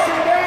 Jason Day.